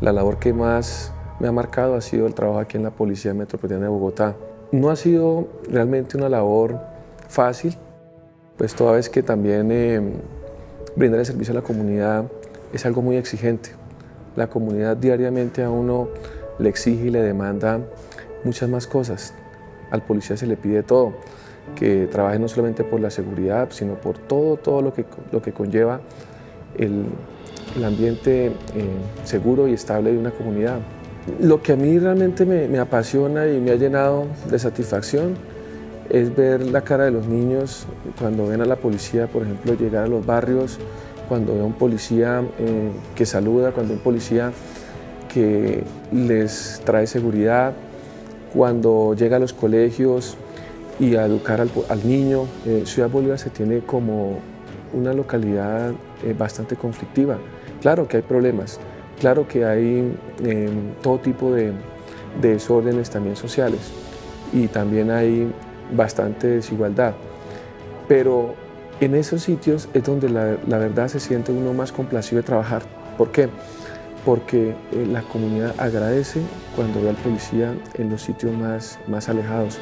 La labor que más me ha marcado ha sido el trabajo aquí en la Policía Metropolitana de Bogotá. No ha sido realmente una labor fácil, pues toda vez que también eh, brindar el servicio a la comunidad es algo muy exigente. La comunidad diariamente a uno le exige y le demanda muchas más cosas. Al policía se le pide todo, que trabaje no solamente por la seguridad, sino por todo, todo lo que, lo que conlleva el, el ambiente eh, seguro y estable de una comunidad. Lo que a mí realmente me, apasiona y me ha llenado de satisfacción es ver la cara de los niños cuando ven a la policía, por ejemplo, llegar a los barrios, cuando ve a un policía eh, que saluda, cuando ve un policía que les trae seguridad, cuando llega a los colegios y a educar al, al niño. Eh, Ciudad Bolívar se tiene como una localidad eh, bastante conflictiva. Claro que hay problemas, claro que hay eh, todo tipo de, de, desórdenes también sociales y también hay bastante desigualdad, pero en esos sitios es donde la, la verdad se siente uno más complacido de trabajar. ¿Por qué? Porque eh, la comunidad agradece cuando ve al policía en los sitios más, más alejados.